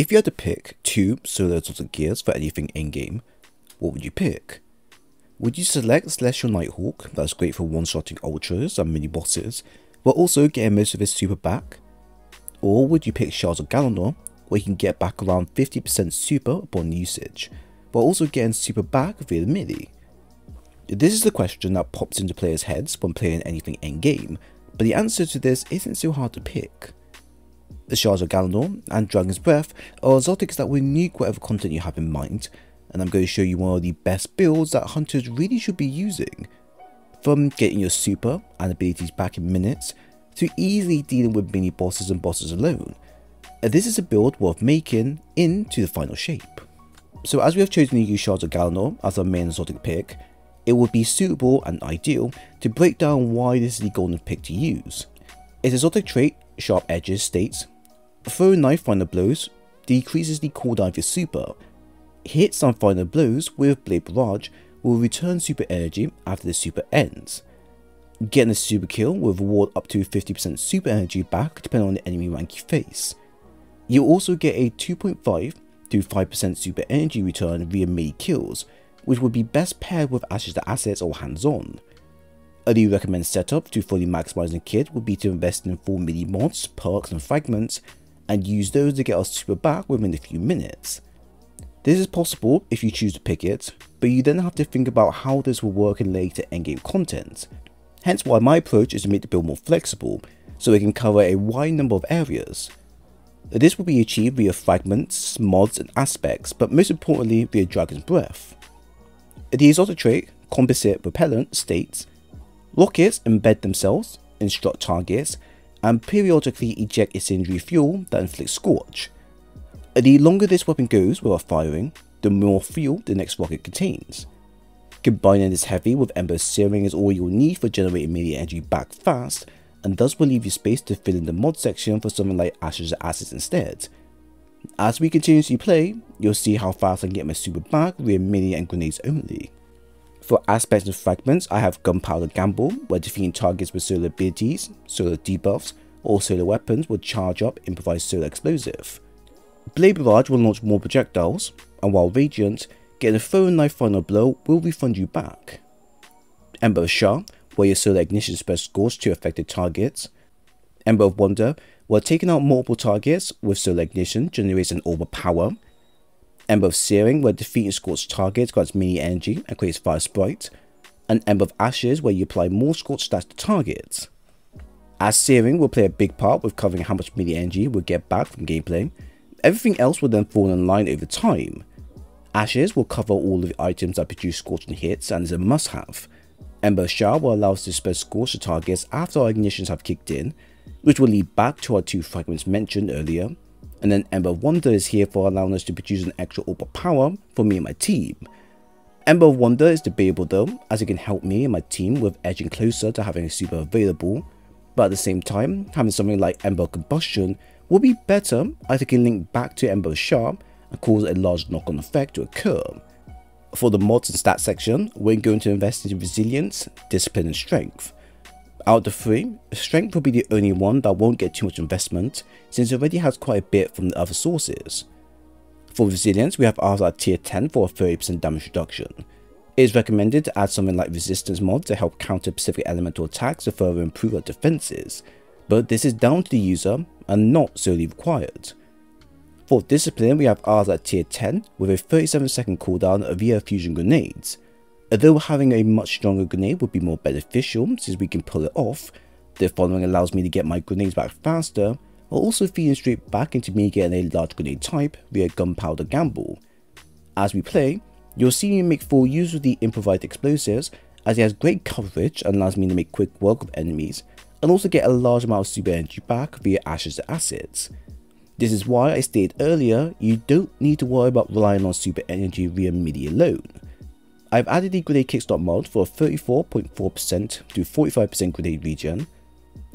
If you had to pick two solo exotic gears for anything in-game, what would you pick? Would you select Celestial Nighthawk, that's great for one-shotting ultras and mini-bosses, but also getting most of his super back? Or would you pick Shards of Galanor, where you can get back around 50% super upon usage, but also getting super back via the melee? This is the question that pops into players' heads when playing anything in-game, but the answer to this isn't so hard to pick. The Shards of Galanor and Dragon's Breath are exotics that will nuke whatever content you have in mind, and I'm going to show you one of the best builds that hunters really should be using. From getting your super and abilities back in minutes, to easily dealing with mini bosses and bosses alone. This is a build worth making into the final shape. So as we have chosen to use Shards of Galanor as our main exotic pick, it would be suitable and ideal to break down why this is the golden pick to use. Its exotic trait, Sharp Edges, states, Throw knife final blows decreases the cooldown of your super. Hit some final blows with Blade Barrage will return super energy after the super ends. Getting a super kill will reward up to 50% super energy back depending on the enemy rank you face. You'll also get a 2.5 to 5% super energy return via melee kills, which would be best paired with Ashes to Assets or hands-on. A new recommended setup to fully maximize the kit would be to invest in full melee mods, perks and fragments, and use those to get our super back within a few minutes. This is possible if you choose to pick it, but you then have to think about how this will work in later endgame content. Hence why my approach is to make the build more flexible, so it can cover a wide number of areas. This will be achieved via fragments, mods and aspects, but most importantly via Dragon's Breath. The exotic trait, Composite Propellant, states, Rockets embed themselves, instruct targets, and periodically eject incendiary fuel that inflicts Scorch. The longer this weapon goes without firing, the more fuel the next rocket contains. Combining this heavy with Ember Searing is all you'll need for generating melee energy back fast, and thus will leave you space to fill in the mod section for something like Ashes Assets instead. As we continuously play, you'll see how fast I can get my super back via melee and grenades only. For aspects and fragments, I have Gunpowder Gamble, where defeating targets with solar abilities, solar debuffs, or solar weapons will charge up improvised solar explosive. Blade Barrage will launch more projectiles, and while Radiant, getting a thrown knife final blow will refund you back. Ember of Char, where your solar ignition spreads scorch to affected targets. Ember of Wonder, where taking out multiple targets with solar ignition generates an of power. Ember of Searing, where defeating scorched targets grants melee energy and creates fire sprite. And Ember of Ashes, where you apply more Scorch stats to targets. As Searing will play a big part with covering how much melee energy we'll get back from gameplay, everything else will then fall in line over time. Ashes will cover all of the items that produce scorching hits and is a must have. Ember Char will allow us to spread scorch to targets after our ignitions have kicked in, which will lead back to our two fragments mentioned earlier, and then Ember Wonder is here for allowing us to produce an extra orb of power for me and my team. Ember Wonder is debatable though, as it can help me and my team with edging closer to having a super available, but at the same time, having something like Ember Combustion will be better as it can link back to Ember Char and cause a large knock-on effect to occur. For the mods and stats section, we're going to invest in resilience, discipline and strength. Out of the three, strength will be the only one that won't get too much investment since it already has quite a bit from the other sources. For resilience, we have ours at tier 10 for a 30% damage reduction. It is recommended to add something like resistance mod to help counter specific elemental attacks to further improve our defenses, but this is down to the user and not solely required. For Discipline, we have ours at tier 10 with a 37 second cooldown of via fusion grenades. Although having a much stronger grenade would be more beneficial since we can pull it off, the following allows me to get my grenades back faster while also feeding straight back into me getting a large grenade type via Gunpowder Gamble. As we play, you'll see me make full use of the improvised explosives as it has great coverage and allows me to make quick work of enemies and also get a large amount of super energy back via Ashes to Assets. This is why I stated earlier, you don't need to worry about relying on super energy via melee alone. I've added the grenade kickstart mod for 34.4% to 45% grenade regen,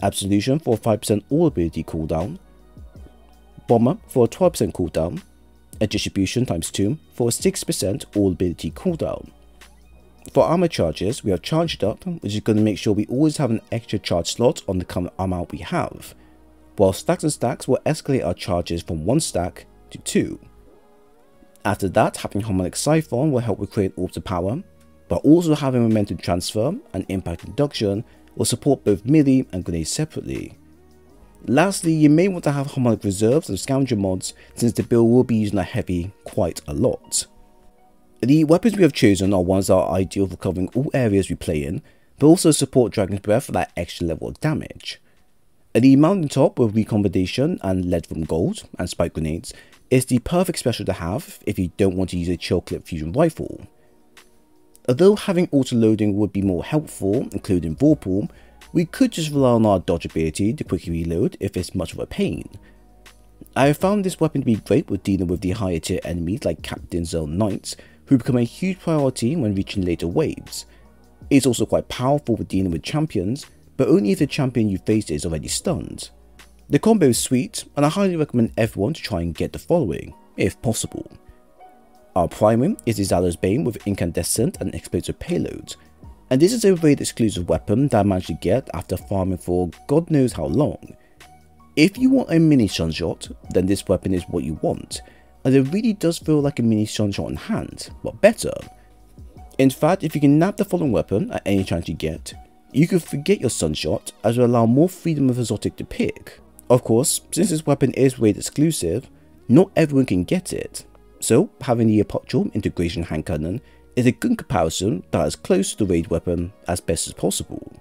Absolution for 5% all ability cooldown, Bomber for a 12% cooldown, and Distribution times 2 for a 6% all ability cooldown. For armor charges, we have charged up, which is going to make sure we always have an extra charge slot on the current armor we have while Stacks and Stacks will escalate our charges from 1 stack to 2. After that, having Harmonic Siphon will help recreate Orbs of Power, but also having Momentum Transfer and Impact Induction will support both melee and grenades separately. Lastly, you may want to have Harmonic Reserves and Scavenger mods since the build will be using a heavy quite a lot. The weapons we have chosen are ones that are ideal for covering all areas we play in, but also support Dragon's Breath for that extra level of damage. The Mountain Top with Recombination and Lead from Gold and Spike Grenades is the perfect special to have if you don't want to use a chill clip fusion rifle. Although having auto-loading would be more helpful, including Vorpal, we could just rely on our dodge ability to quickly reload if it's much of a pain. I have found this weapon to be great with dealing with the higher tier enemies like Captains or Knights, who become a huge priority when reaching later waves. It's also quite powerful with dealing with champions, but only if the champion you face is already stunned. The combo is sweet, and I highly recommend everyone to try and get the following, if possible. Our primary is the Zaouli's Bane with incandescent and explosive payloads, and this is a raid exclusive weapon that I managed to get after farming for god knows how long. If you want a mini sunshot, then this weapon is what you want, and it really does feel like a mini sunshot in hand, but better. In fact, if you can nab the following weapon at any chance you get, you can forget your sunshot as it will allow more freedom of exotic to pick. Of course, since this weapon is raid exclusive, not everyone can get it, so having the Apothrium integration hand cannon is a good comparison that is close to the raid weapon as best as possible.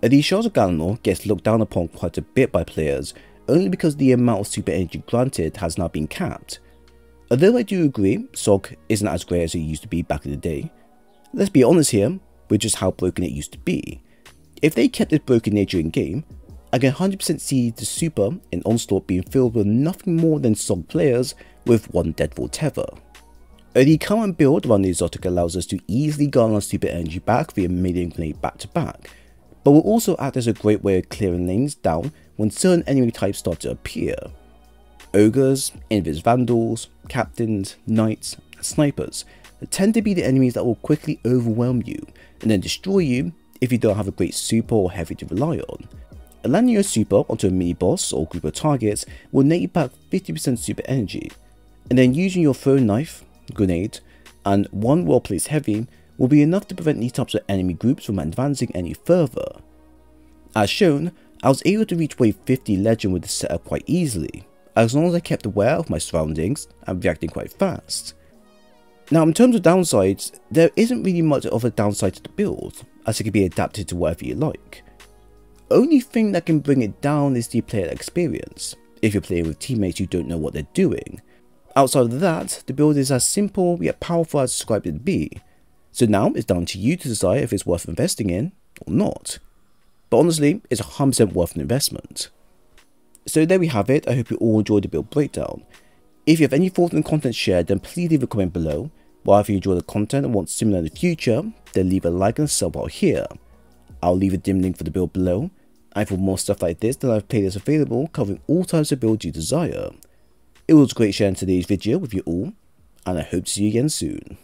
The Shards of gets looked down upon quite a bit by players only because the amount of super energy granted has now been capped. Although I do agree SOG isn't as great as it used to be back in the day, let's be honest here with just how broken it used to be. If they kept this broken nature in game, I can 100% see the super in Onslaught being filled with nothing more than SOG players with one Deadfall Tether. The current build around the exotic allows us to easily garner super energy back via melee grenade back to back, but will also act as a great way of clearing lanes down when certain enemy types start to appear. Ogres, Invis Vandals, Captains, Knights, and Snipers tend to be the enemies that will quickly overwhelm you and then destroy you if you don't have a great super or heavy to rely on. Landing your super onto a mini boss or group of targets will net you back 50% super energy, and then using your throw knife, grenade, and one well placed heavy will be enough to prevent these types of enemy groups from advancing any further. As shown, I was able to reach wave 50 legend with this setup quite easily, as long as I kept aware of my surroundings and reacting quite fast. Now in terms of downsides, there isn't really much of a downside to the build, as it can be adapted to whatever you like. The only thing that can bring it down is the player experience, if you're playing with teammates who don't know what they're doing. Outside of that, the build is as simple yet powerful as described it to be, so now it's down to you to decide if it's worth investing in or not. But honestly, it's 100% worth an investment. So there we have it, I hope you all enjoyed the build breakdown. If you have any thoughts on the content shared, then please leave a comment below. While if you enjoy the content and want similar in the future, then leave a like and sub out here. I'll leave a dim link for the build below. And for more stuff like this, then I have playlists available covering all types of builds you desire. It was great sharing today's video with you all, and I hope to see you again soon.